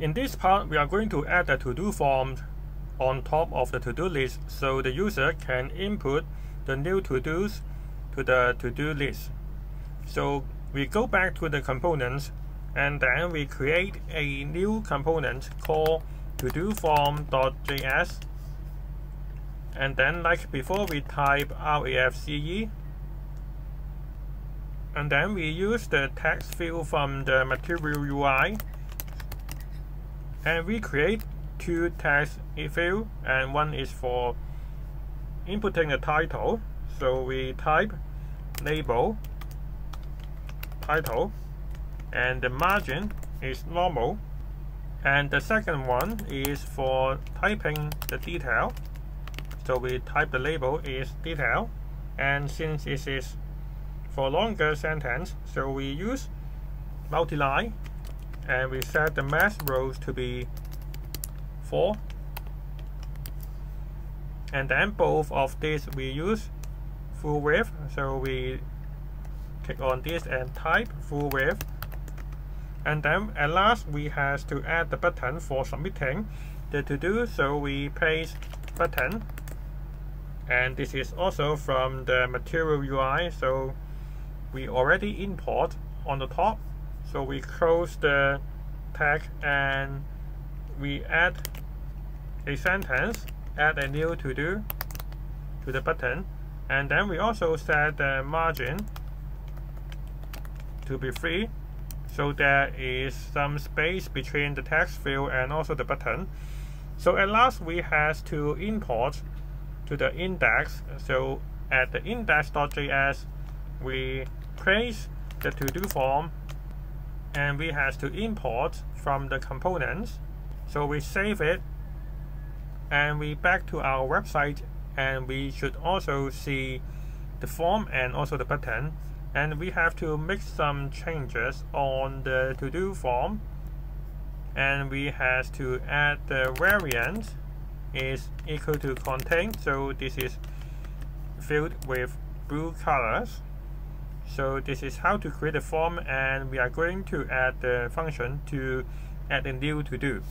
In this part, we are going to add the to-do form on top of the to-do list so the user can input the new to-dos to the to-do list. So we go back to the components and then we create a new component called to-do form.js and then like before we type RAFCE and then we use the text field from the material UI and we create two text field and one is for inputting a title. So we type label title and the margin is normal. And the second one is for typing the detail. So we type the label is detail. And since it is for longer sentence so we use multi-line and we set the max rows to be 4 and then both of these we use full width. So we click on this and type full width. And then at last we have to add the button for submitting the to do so we paste button. And this is also from the material UI so we already import on the top so we close the tag and we add a sentence, add a new to do to the button, and then we also set the margin to be free so there is some space between the text field and also the button. So at last we have to import to the index. So at the index.js we place the to-do form and we have to import from the components. So we save it and we back to our website and we should also see the form and also the button. And we have to make some changes on the to-do form. And we have to add the variant is equal to contain. So this is filled with blue colors so this is how to create a form and we are going to add the function to add a new to do.